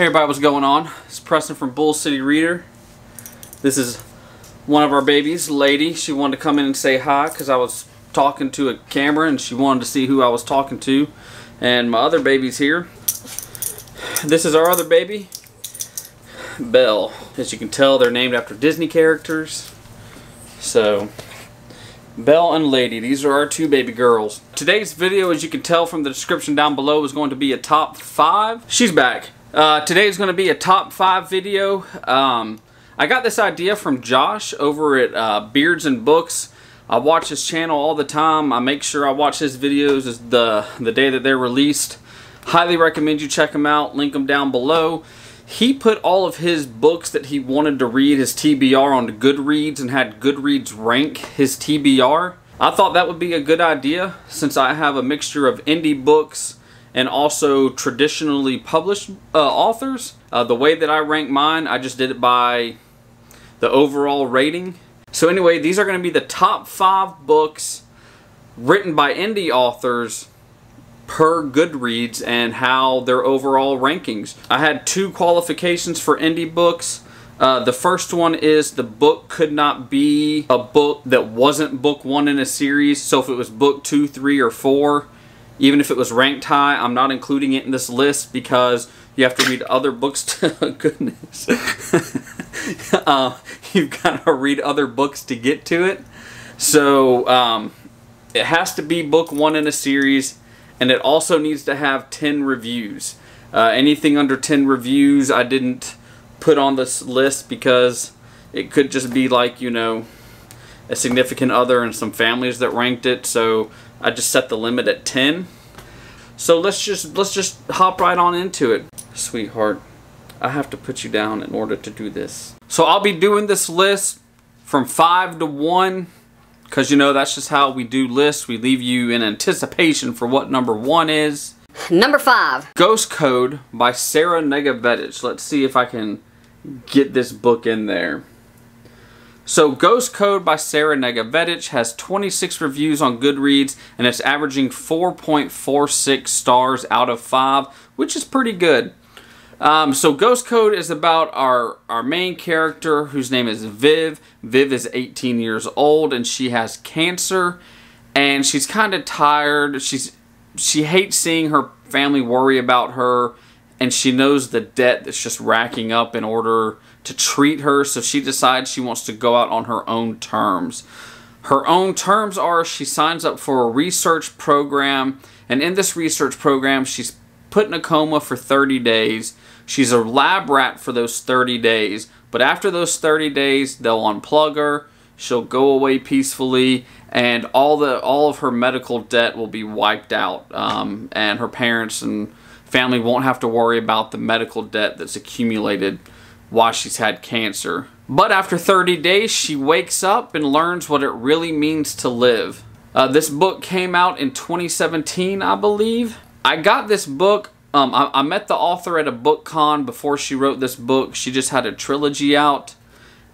Hey everybody, what's going on? It's Preston from Bull City Reader. This is one of our babies, Lady. She wanted to come in and say hi because I was talking to a camera and she wanted to see who I was talking to. And my other baby's here. This is our other baby, Belle. As you can tell, they're named after Disney characters. So, Belle and Lady, these are our two baby girls. Today's video, as you can tell from the description down below, is going to be a top five. She's back. Uh, today is going to be a top five video. Um, I got this idea from Josh over at uh, Beards and Books. I watch his channel all the time. I make sure I watch his videos the, the day that they're released. Highly recommend you check him out. Link them down below. He put all of his books that he wanted to read, his TBR, on Goodreads and had Goodreads rank his TBR. I thought that would be a good idea since I have a mixture of indie books and also traditionally published uh, authors. Uh, the way that I rank mine, I just did it by the overall rating. So anyway, these are going to be the top five books written by indie authors per Goodreads and how their overall rankings. I had two qualifications for indie books. Uh, the first one is the book could not be a book that wasn't book one in a series. So if it was book two, three, or four, even if it was ranked high, I'm not including it in this list because you have to read other books to goodness. uh, you've got to read other books to get to it. So um, it has to be book one in a series and it also needs to have 10 reviews. Uh, anything under 10 reviews I didn't put on this list because it could just be like, you know, a significant other and some families that ranked it. So I just set the limit at 10. So let's just let's just hop right on into it. Sweetheart, I have to put you down in order to do this. So I'll be doing this list from 5 to 1 because you know that's just how we do lists. We leave you in anticipation for what number 1 is. Number 5. Ghost Code by Sarah Negovetich. Let's see if I can get this book in there. So Ghost Code by Sarah Negovetich has 26 reviews on Goodreads and it's averaging 4.46 stars out of 5, which is pretty good. Um, so Ghost Code is about our, our main character whose name is Viv. Viv is 18 years old and she has cancer and she's kind of tired. She's She hates seeing her family worry about her and she knows the debt that's just racking up in order to treat her, so she decides she wants to go out on her own terms. Her own terms are she signs up for a research program, and in this research program, she's put in a coma for 30 days. She's a lab rat for those 30 days, but after those 30 days, they'll unplug her. She'll go away peacefully, and all the all of her medical debt will be wiped out, um, and her parents and family won't have to worry about the medical debt that's accumulated while she's had cancer. But after 30 days, she wakes up and learns what it really means to live. Uh, this book came out in 2017, I believe. I got this book. Um, I, I met the author at a book con before she wrote this book. She just had a trilogy out.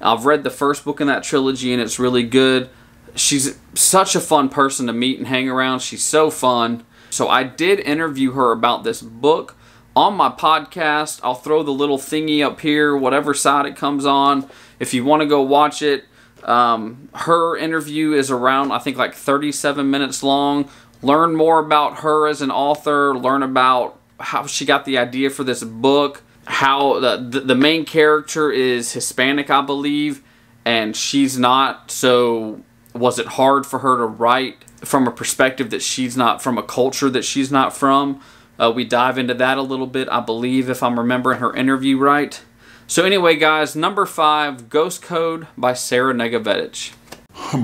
I've read the first book in that trilogy and it's really good. She's such a fun person to meet and hang around. She's so fun. So I did interview her about this book on my podcast. I'll throw the little thingy up here, whatever side it comes on. If you want to go watch it, um, her interview is around, I think, like 37 minutes long. Learn more about her as an author, learn about how she got the idea for this book, how the, the main character is Hispanic, I believe, and she's not. So, was it hard for her to write from a perspective that she's not from a culture that she's not from. Uh, we dive into that a little bit, I believe, if I'm remembering her interview right. So anyway, guys, number five, Ghost Code by Sarah Negovetich.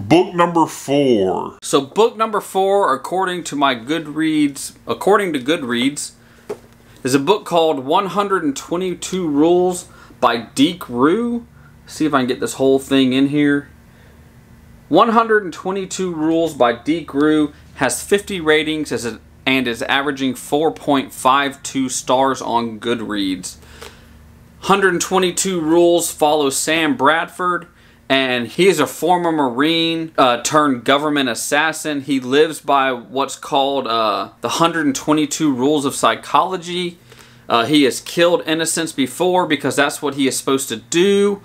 Book number four. So book number four, according to my Goodreads, according to Goodreads, is a book called 122 Rules by Deek Rhew. See if I can get this whole thing in here. 122 Rules by Deek Rhew has 50 ratings and is averaging 4.52 stars on Goodreads. 122 Rules follows Sam Bradford, and he is a former Marine uh, turned government assassin. He lives by what's called uh, the 122 Rules of Psychology. Uh, he has killed innocents before because that's what he is supposed to do.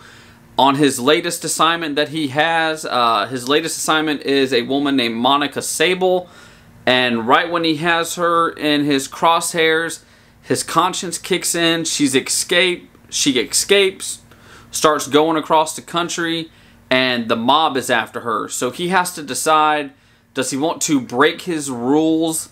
On his latest assignment that he has, uh, his latest assignment is a woman named Monica Sable. And right when he has her in his crosshairs, his conscience kicks in. She's escaped. She escapes, starts going across the country, and the mob is after her. So he has to decide does he want to break his rules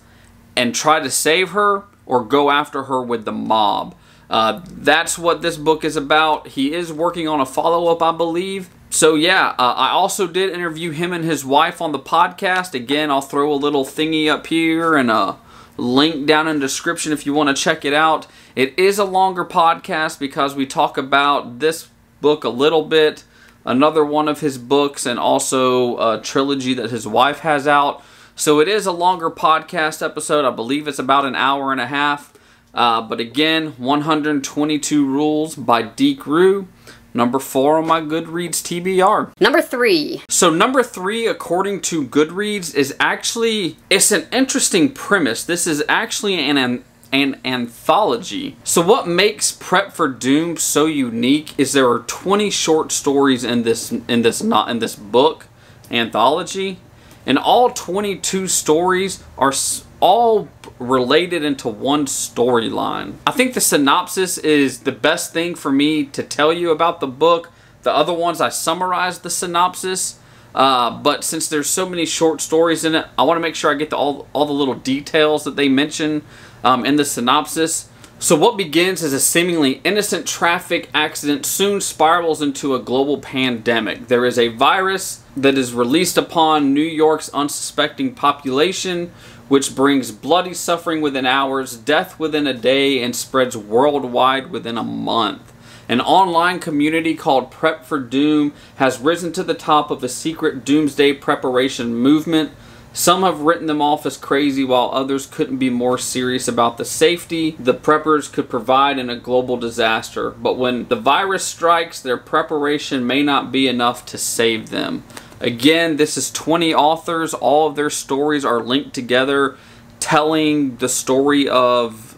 and try to save her or go after her with the mob? Uh, that's what this book is about. He is working on a follow up, I believe. So, yeah, uh, I also did interview him and his wife on the podcast. Again, I'll throw a little thingy up here and a link down in the description if you want to check it out. It is a longer podcast because we talk about this book a little bit, another one of his books, and also a trilogy that his wife has out. So it is a longer podcast episode. I believe it's about an hour and a half. Uh, but again, 122 Rules by Deek Rhew. Number four on my Goodreads TBR. Number three. So number three, according to Goodreads, is actually it's an interesting premise. This is actually an an, an anthology. So what makes Prep for Doom so unique is there are 20 short stories in this in this not in this book anthology, and all 22 stories are all related into one storyline. I think the synopsis is the best thing for me to tell you about the book. The other ones I summarized the synopsis. Uh, but since there's so many short stories in it, I want to make sure I get all, all the little details that they mention um, in the synopsis. So what begins as a seemingly innocent traffic accident soon spirals into a global pandemic. There is a virus that is released upon New York's unsuspecting population which brings bloody suffering within hours, death within a day, and spreads worldwide within a month. An online community called Prep for Doom has risen to the top of a secret doomsday preparation movement. Some have written them off as crazy, while others couldn't be more serious about the safety the preppers could provide in a global disaster. But when the virus strikes, their preparation may not be enough to save them. Again, this is 20 authors. All of their stories are linked together, telling the story of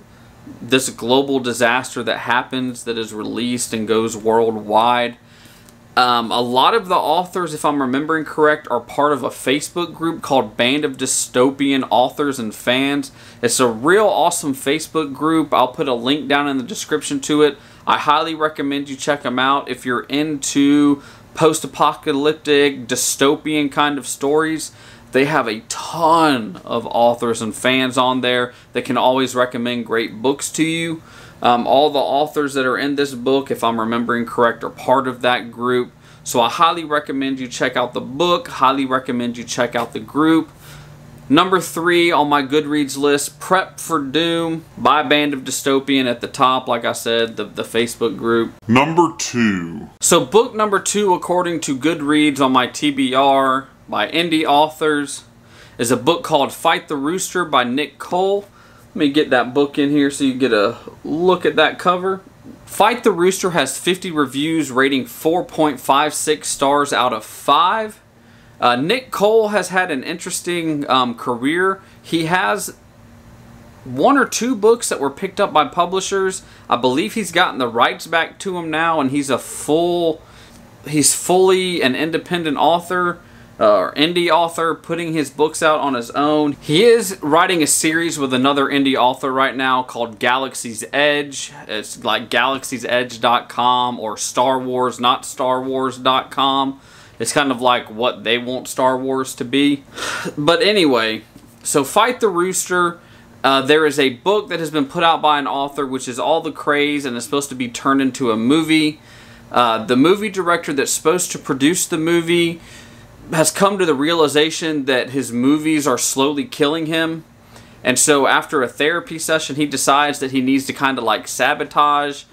this global disaster that happens, that is released and goes worldwide. Um, a lot of the authors, if I'm remembering correct, are part of a Facebook group called Band of Dystopian Authors and Fans. It's a real awesome Facebook group. I'll put a link down in the description to it. I highly recommend you check them out if you're into post-apocalyptic, dystopian kind of stories. They have a ton of authors and fans on there that can always recommend great books to you. Um, all the authors that are in this book, if I'm remembering correct, are part of that group. So I highly recommend you check out the book, highly recommend you check out the group. Number three on my Goodreads list, Prep for Doom by Band of Dystopian at the top, like I said, the, the Facebook group. Number two. So book number two, according to Goodreads on my TBR by indie authors, is a book called Fight the Rooster by Nick Cole. Let me get that book in here so you get a look at that cover. Fight the Rooster has 50 reviews rating 4.56 stars out of 5. Uh, Nick Cole has had an interesting um, career. He has one or two books that were picked up by publishers. I believe he's gotten the rights back to him now, and he's a full, he's fully an independent author uh, or indie author, putting his books out on his own. He is writing a series with another indie author right now called Galaxy's Edge. It's like galaxysedge.com or Star Wars, not Star Wars.com. It's kind of like what they want Star Wars to be. But anyway, so Fight the Rooster. Uh, there is a book that has been put out by an author, which is all the craze and is supposed to be turned into a movie. Uh, the movie director that's supposed to produce the movie has come to the realization that his movies are slowly killing him. And so after a therapy session, he decides that he needs to kind of like sabotage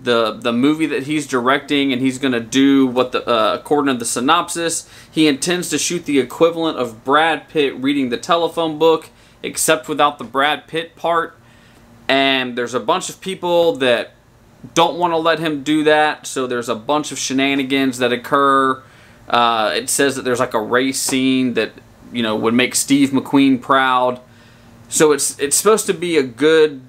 the the movie that he's directing and he's going to do what the uh, according to the synopsis he intends to shoot the equivalent of Brad Pitt reading the telephone book except without the Brad Pitt part. And there's a bunch of people that don't want to let him do that so there's a bunch of shenanigans that occur. Uh, it says that there's like a race scene that you know would make Steve McQueen proud. So it's it's supposed to be a good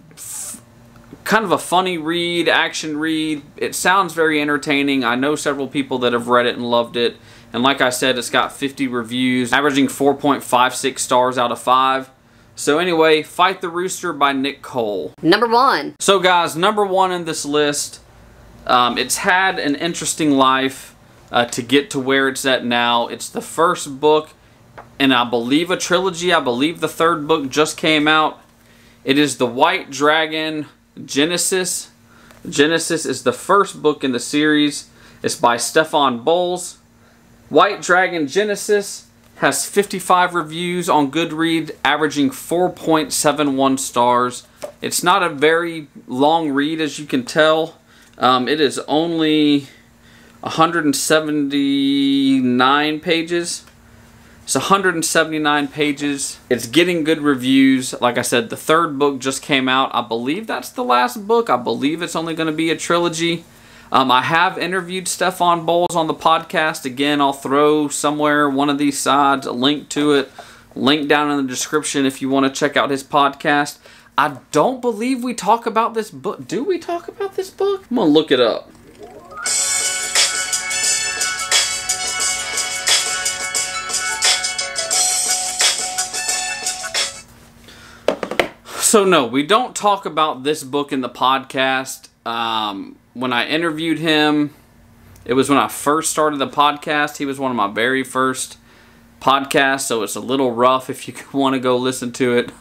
kind of a funny read, action read. It sounds very entertaining. I know several people that have read it and loved it. And like I said, it's got 50 reviews, averaging 4.56 stars out of 5. So anyway, Fight the Rooster by Nick Cole. Number one. So guys, number one in this list, um, it's had an interesting life uh, to get to where it's at now. It's the first book and I believe a trilogy. I believe the third book just came out. It is The White Dragon Genesis. Genesis is the first book in the series. It's by Stefan Bolz. White Dragon Genesis has 55 reviews on Goodreads, averaging 4.71 stars. It's not a very long read, as you can tell. Um, it is only 179 pages. It's 179 pages. It's getting good reviews. Like I said, the third book just came out. I believe that's the last book. I believe it's only going to be a trilogy. Um, I have interviewed Stefan Bolz on the podcast. Again, I'll throw somewhere one of these sides a link to it. Link down in the description if you want to check out his podcast. I don't believe we talk about this book. Do we talk about this book? I'm going to look it up. So no, we don't talk about this book in the podcast. Um, when I interviewed him, it was when I first started the podcast. He was one of my very first podcasts, so it's a little rough if you want to go listen to it.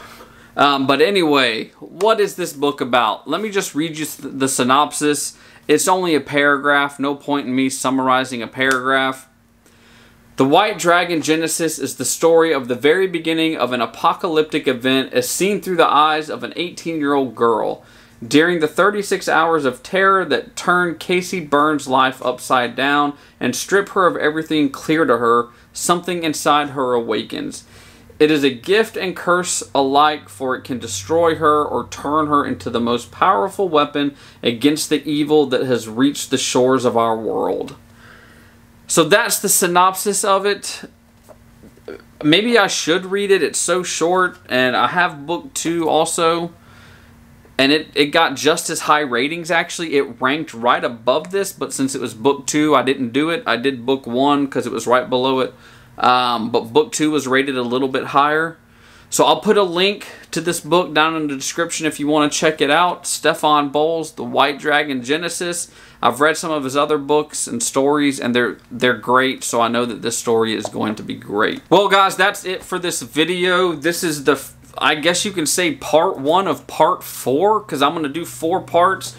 um, but anyway, what is this book about? Let me just read you the synopsis. It's only a paragraph. No point in me summarizing a paragraph. The White Dragon Genesis is the story of the very beginning of an apocalyptic event as seen through the eyes of an 18 year old girl. During the 36 hours of terror that turn Casey Burns' life upside down and strip her of everything clear to her, something inside her awakens. It is a gift and curse alike, for it can destroy her or turn her into the most powerful weapon against the evil that has reached the shores of our world. So that's the synopsis of it. Maybe I should read it. It's so short, and I have book two also. And it, it got just as high ratings, actually. It ranked right above this, but since it was book two, I didn't do it. I did book one because it was right below it. Um, but book two was rated a little bit higher. So I'll put a link to this book down in the description if you want to check it out. Stefan Bolz, The White Dragon Genesis. I've read some of his other books and stories and they're they're great, so I know that this story is going to be great. Well guys, that's it for this video. This is the I guess you can say part one of part four because I'm going to do four parts.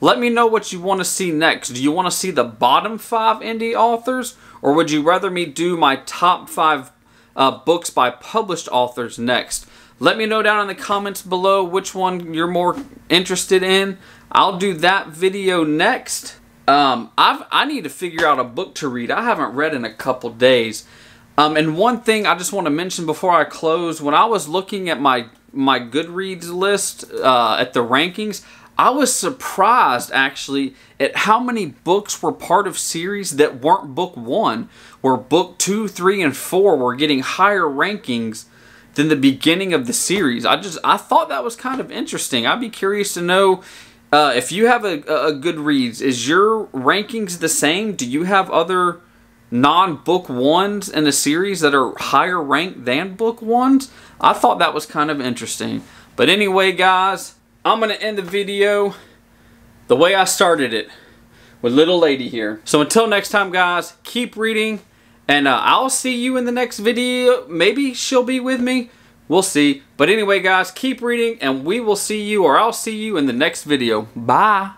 Let me know what you want to see next. Do you want to see the bottom five indie authors or would you rather me do my top five uh, books by published authors next. Let me know down in the comments below which one you're more interested in. I'll do that video next. Um, I've, I need to figure out a book to read. I haven't read in a couple days. Um, and one thing I just want to mention before I close, when I was looking at my, my Goodreads list uh, at the rankings, I was surprised actually at how many books were part of series that weren't book one, where book two, three, and four were getting higher rankings than the beginning of the series. I just I thought that was kind of interesting. I'd be curious to know uh, if you have a, a Goodreads, is your rankings the same? Do you have other non-book ones in the series that are higher ranked than book ones? I thought that was kind of interesting. But anyway, guys, I'm going to end the video the way I started it with little lady here. So until next time, guys, keep reading, and uh, I'll see you in the next video. Maybe she'll be with me. We'll see. But anyway, guys, keep reading, and we will see you, or I'll see you in the next video. Bye.